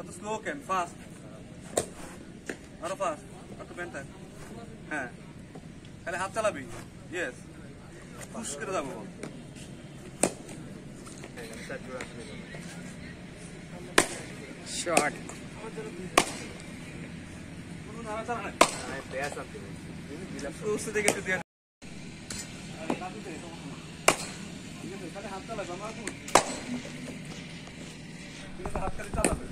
এত স্লো কেন ফাস্ট আরো ফাস্ট এত পেনটা হ্যাঁ খালি হাত চালাবি ইয়েস পুশ করে যাবো শট কোনো নাড়াচাড়া নাই পেঁয়াজ আনতে উঠতে দেখে একটু দিয়ে খালি হাত চালাবে আমার এখন ঠিক আছে হাত খালি চালাবে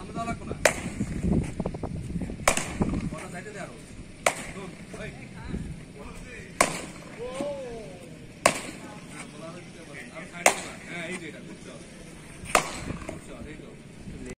আমরা লাগবো না। কথা চাইতে দেওয়া